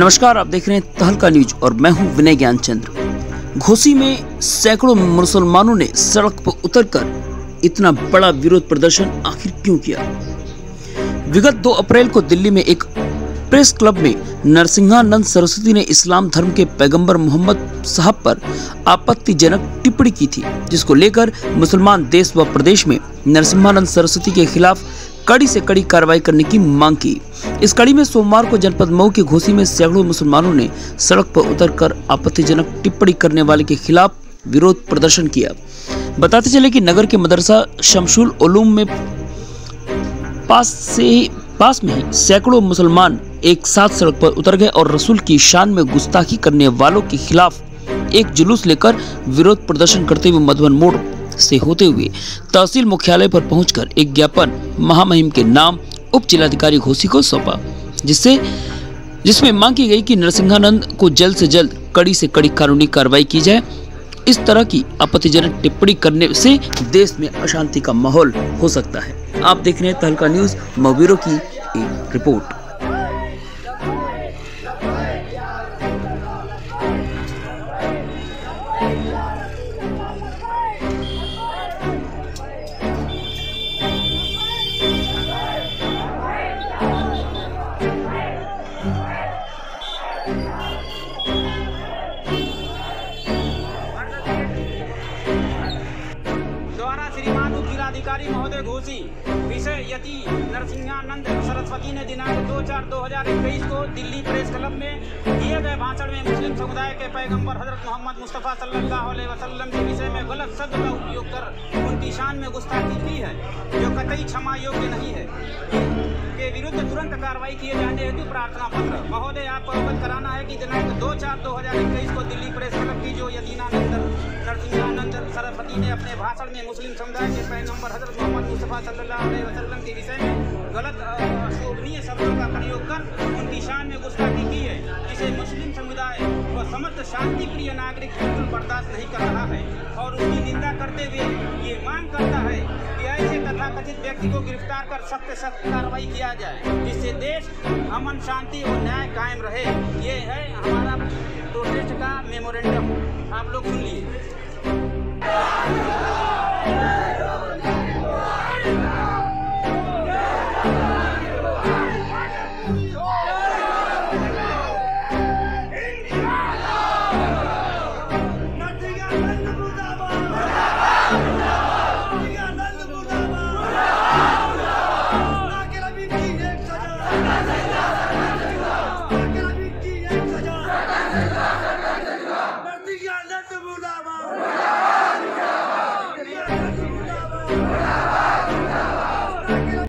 नमस्कार, आप देख रहे हैं तहलका न्यूज़ और मैं हूँ विनय ज्ञान चंद्र घोसी में सैकड़ों मुसलमानों ने सड़क पर उतरकर इतना बड़ा विरोध प्रदर्शन आखिर क्यों किया? विगत 2 अप्रैल को दिल्ली में एक प्रेस क्लब में नरसिंहानंद सरस्वती ने इस्लाम धर्म के पैगंबर मोहम्मद साहब पर आपत्तिजनक टिप्पणी की थी, जिसको लेकर मुसलमान देश व प्रदेश में नरसिंहानंद सरस्वती के खिलाफ कड़ी से कड़ी कार्रवाई करने की मांग की। इस कड़ी में सोमवार को जनपद मऊ के घोसी में सैकड़ों मुसलमानों ने सड़क पर उतरकर आपत्तिजनक टिप्पणी करने वाले के खिलाफ विरोध प्रदर्शन किया। बताते चले कि नगर के मदरसा शमशुल में पास से ही पास में ही सैकड़ों मुसलमान एक साथ सड़क पर उतर गए और रसूल की शान में गुस्ताखी करने वालों के खिलाफ एक जुलूस लेकर विरोध प्रदर्शन करते हुए मधुबन मोड़ से होते हुए तहसील मुख्यालय पर पहुंचकर एक ज्ञापन महामहिम के नाम उप जिलाधिकारी घोसी को सौंपा, जिससे जिसमें मांग की गई कि नरसिंहानंद को जल्द से जल्द कड़ी से कड़ी कानूनी कार्रवाई की जाए। इस तरह की आपत्तिजनक टिप्पणी करने से देश में अशांति का माहौल हो सकता है। आप देख रहे हैं तहलका न्यूज़ मवीरों की एक रिपोर्ट। Yeah. जिलाधिकारी महोदय घोषी। विषय यदि नरसिंहानंद सरस्वती ने दिनांक दो चार दो हज़ार इक्कीस को दिल्ली प्रेस क्लब में दिए गए भाषण में मुस्लिम समुदाय के पैगंबर हज़रत मोहम्मद मुस्तफ़ा सल्लल्लाहु अलैहि वसल्लम के विषय में गलत शब्द का उपयोग कर उनकी शान में गुस्ताखी की है, जो कतई क्षमा योग्य नहीं है। के विरुद्ध तुरंत कार्रवाई किए जाने हेतु प्रार्थना पत्र। महोदय आपको अवगत कराना है कि दिनांक दो चार दो हज़ार इक्कीस को दिल्ली प्रेस क्लब की जो यदीनानंद नरसिंहानंद सरस्वती ने अपने भाषण में मुस्लिम समुदाय के पैगंबर हज़रत मोहम्मद मुस्तफ़ा सल्लल्लाहु अलैहि वसल्लम के विषय में गलत अशोभनीय शब्दों का प्रयोग कर उनकी शान में गुस्ताखी की है, जिसे मुस्लिम समुदाय व समस्त शांति प्रिय नागरिक बिल्कुल बर्दाश्त नहीं कर रहा है और उसकी निंदा करते हुए ये मांग करता है कि ऐसे तथाकथित व्यक्ति को गिरफ़्तार कर सख्त सख्त कार्रवाई किया जाए, जिससे देश अमन, शांति और न्याय कायम रहे। ये है हमारा प्रोटेस्ट का मेमोरेंडम। आप लोग सुन लिए Yeah.